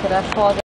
tirar foto.